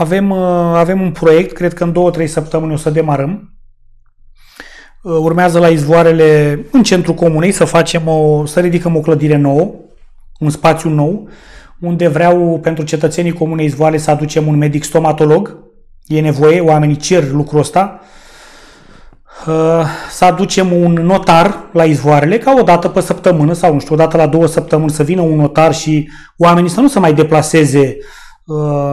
avem, uh, avem un proiect, cred că în două, trei săptămâni o să demarăm. Uh, urmează la izvoarele în centrul comunei să facem o, să ridicăm o clădire nouă, un spațiu nou, unde vreau pentru cetățenii comunei izvoare să aducem un medic stomatolog. E nevoie, oamenii cer lucrul ăsta. Uh, să aducem un notar la izvoarele, ca o dată pe săptămână sau nu știu, o dată la două săptămâni să vină un notar și oamenii să nu se mai deplaseze Uh,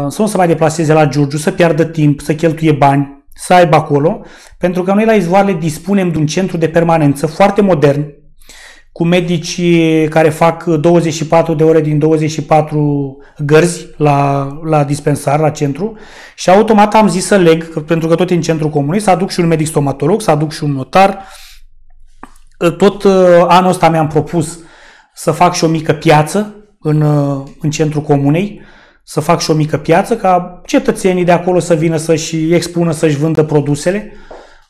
să nu se mai deplaseze la Giurgiu, să piardă timp, să cheltuie bani, să aibă acolo, pentru că noi la Izvoarele dispunem de un centru de permanență foarte modern, cu medici care fac 24 de ore din 24 gărzi la, la dispensar, la centru și automat am zis să leg, pentru că tot e în centru comunei, să aduc și un medic stomatolog, să aduc și un notar. Tot uh, anul ăsta mi-am propus să fac și o mică piață în, uh, în centru comunei, să fac și o mică piață ca cetățenii de acolo să vină să-și expună, să-și vândă produsele,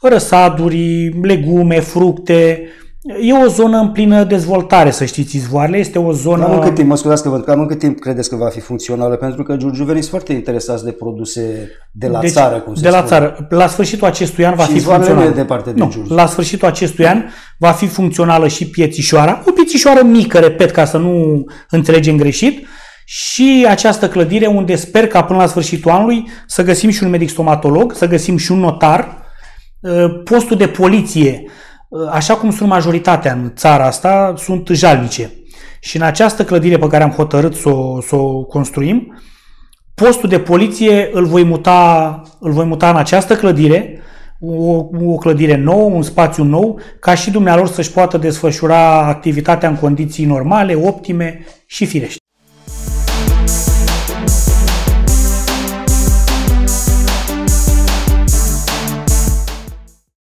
răsaduri, legume, fructe. E o zonă în plină dezvoltare, să știți, Izvoarele. Este o zonă... Cam în cât timp, mă scuzați că văd, cam în cât timp credeți că va fi funcțională? Pentru că giurgiuvenii sunt foarte interesați de produse de la deci, țară, cum se De spune. la țară. La sfârșitul acestui an va și fi funcțională. nu e departe de nu, Giurgiu. la sfârșitul acestui an va fi funcțională și piețișoara. O piețișoară mică, repet, ca să nu înțelegem greșit și această clădire unde sper ca până la sfârșitul anului să găsim și un medic stomatolog, să găsim și un notar, uh, postul de poliție, uh, așa cum sunt majoritatea în țara asta, sunt jalnice. Și în această clădire pe care am hotărât să o, să o construim, postul de poliție îl voi muta, îl voi muta în această clădire, o, o clădire nouă, un spațiu nou, ca și dumnealor să-și poată desfășura activitatea în condiții normale, optime și firești. Thank you